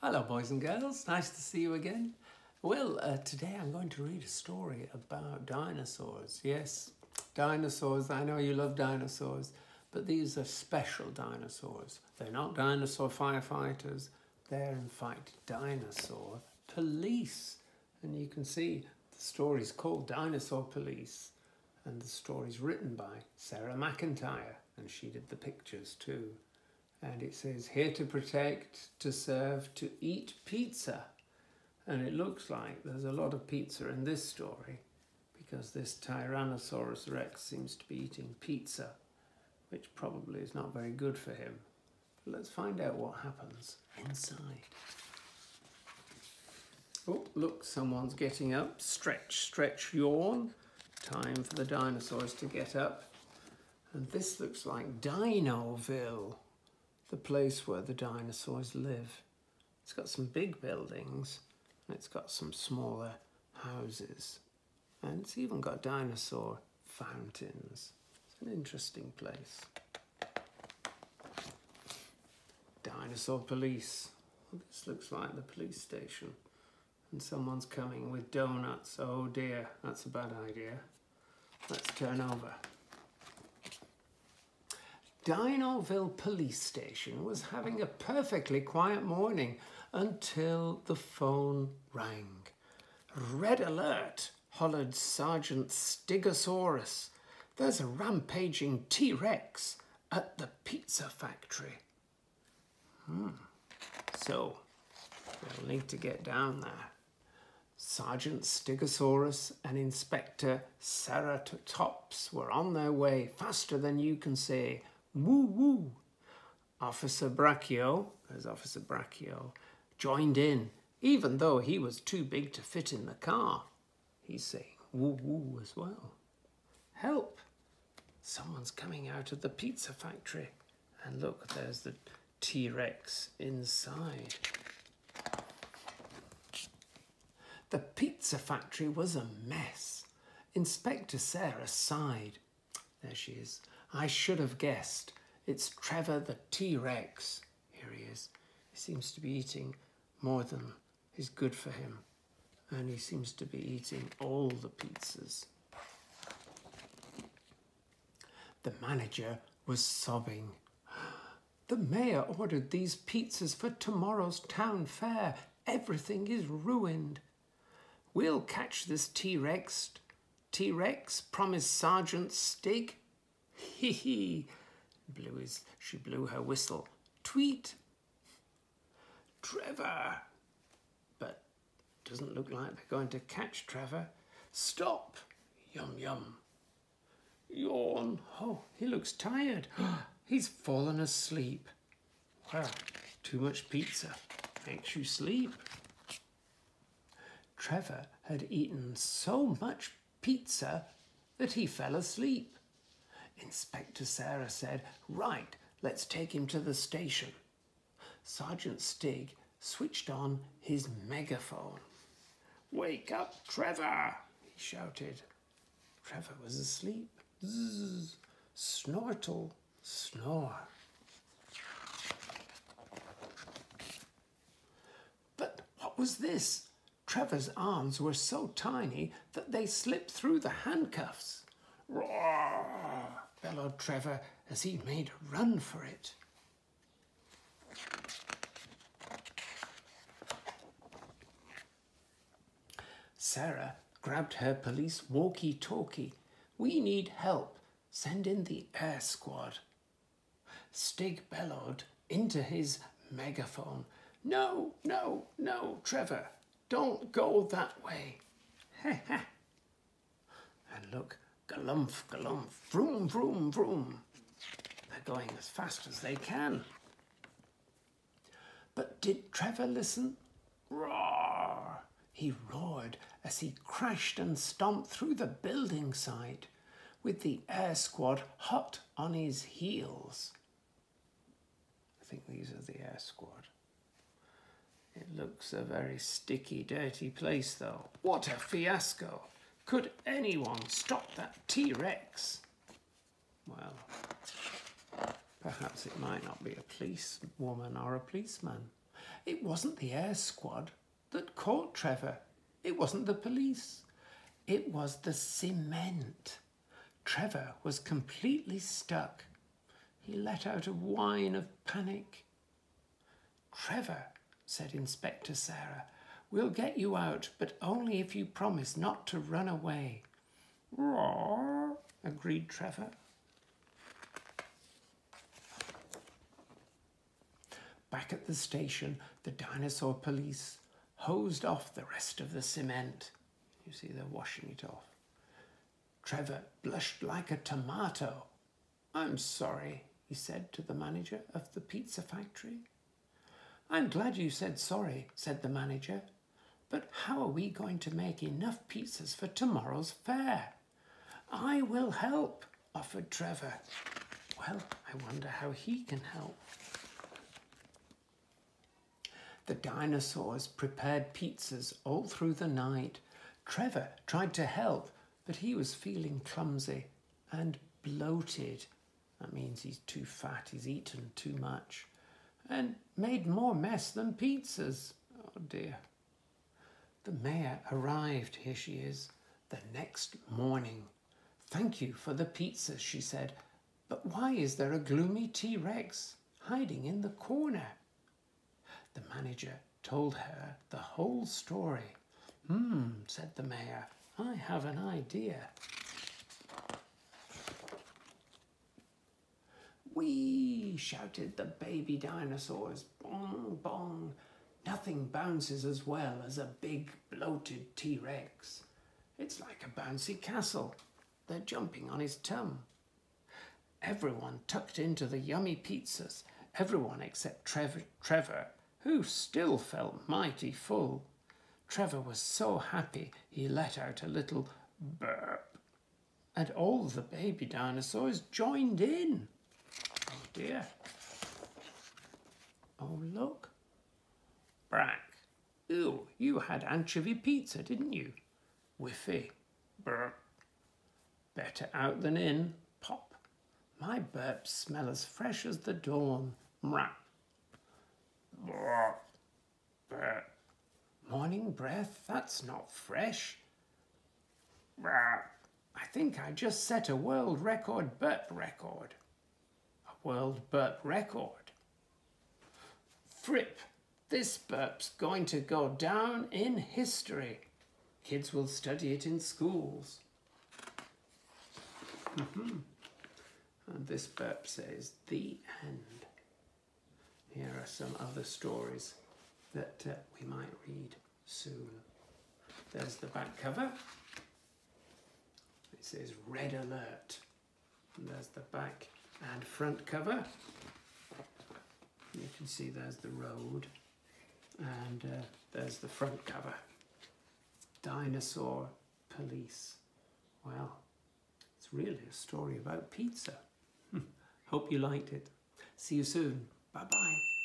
Hello, boys and girls. Nice to see you again. Well, uh, today I'm going to read a story about dinosaurs. Yes, dinosaurs. I know you love dinosaurs, but these are special dinosaurs. They're not dinosaur firefighters. They're, in fact, dinosaur police. And you can see the story's called Dinosaur Police. And the story's written by Sarah McIntyre. And she did the pictures too and it says here to protect, to serve, to eat pizza. And it looks like there's a lot of pizza in this story because this Tyrannosaurus rex seems to be eating pizza, which probably is not very good for him. But let's find out what happens inside. Oh, look, someone's getting up. Stretch, stretch, yawn. Time for the dinosaurs to get up. And this looks like Dinoville the place where the dinosaurs live. It's got some big buildings and it's got some smaller houses and it's even got dinosaur fountains. It's an interesting place. Dinosaur police. Well, this looks like the police station and someone's coming with donuts. Oh dear, that's a bad idea. Let's turn over. Dinoville police station was having a perfectly quiet morning until the phone rang. Red alert, hollered Sergeant Stegosaurus. There's a rampaging T-Rex at the pizza factory. Hmm. So, we'll need to get down there. Sergeant Stegosaurus and Inspector Ceratops were on their way faster than you can say Woo woo. Officer Braccio, as Officer Braccio, joined in, even though he was too big to fit in the car. He's saying woo woo as well. Help! Someone's coming out of the pizza factory. And look, there's the T-Rex inside. The pizza factory was a mess. Inspector Sarah sighed. There she is. I should have guessed. It's Trevor the T-Rex. Here he is. He seems to be eating more than is good for him. And he seems to be eating all the pizzas. The manager was sobbing. The mayor ordered these pizzas for tomorrow's town fair. Everything is ruined. We'll catch this T-Rex. T-Rex, promised Sergeant Stig. Hee hee. Blew his, she blew her whistle. Tweet. Trevor. But doesn't look like they're going to catch Trevor. Stop. Yum yum. Yawn. Oh, he looks tired. He's fallen asleep. Well, too much pizza makes you sleep. Trevor had eaten so much pizza that he fell asleep. Inspector Sarah said, Right, let's take him to the station. Sergeant Stig switched on his megaphone. Wake up, Trevor, he shouted. Trevor was asleep. Zzz, snortle, snore. But what was this? Trevor's arms were so tiny that they slipped through the handcuffs. Roar! Bellowed Trevor as he made a run for it. Sarah grabbed her police walkie-talkie. We need help. Send in the air squad. Stig bellowed into his megaphone. No, no, no, Trevor. Don't go that way. and look, Galumph, galumph, vroom, vroom, vroom. They're going as fast as they can. But did Trevor listen? Roar! He roared as he crashed and stomped through the building site with the air squad hot on his heels. I think these are the air squad. It looks a very sticky, dirty place though. What a fiasco! Could anyone stop that T-Rex? Well, perhaps it might not be a policewoman or a policeman. It wasn't the air squad that caught Trevor. It wasn't the police. It was the cement. Trevor was completely stuck. He let out a whine of panic. Trevor, said Inspector Sarah, we'll get you out, but only if you promise not to run away. Roar, agreed Trevor. Back at the station, the dinosaur police hosed off the rest of the cement. You see, they're washing it off. Trevor blushed like a tomato. I'm sorry, he said to the manager of the pizza factory. I'm glad you said sorry, said the manager. But how are we going to make enough pizzas for tomorrow's fair? I will help, offered Trevor. Well, I wonder how he can help. The dinosaurs prepared pizzas all through the night. Trevor tried to help, but he was feeling clumsy and bloated. That means he's too fat, he's eaten too much, and made more mess than pizzas. Oh dear. The mayor arrived, here she is, the next morning. Thank you for the pizzas, she said, but why is there a gloomy T Rex hiding in the corner? The manager told her the whole story. Hmm, said the mayor, I have an idea. Wee, shouted the baby dinosaurs. Bong, bong. Nothing bounces as well as a big bloated T-Rex. It's like a bouncy castle. They're jumping on his tum. Everyone tucked into the yummy pizzas, everyone except Trevor, Trevor who still felt mighty full. Trevor was so happy he let out a little burp, and all the baby dinosaurs joined in. Oh dear. Oh, look. Brack. Ew, you had anchovy pizza, didn't you? Whiffy. Burp. Better out than in. Pop. My burps smell as fresh as the dawn. Mrap. Morning breath? That's not fresh. I think I just set a world record burp record. A world burp record. Fripp, this burp's going to go down in history. Kids will study it in schools. Mm-hmm. And this burp says the end here are some other stories that uh, we might read soon. There's the back cover. It says Red Alert. And there's the back and front cover. You can see there's the road. And uh, there's the front cover. Dinosaur Police. Well, it's really a story about pizza. Hope you liked it. See you soon. Bye bye.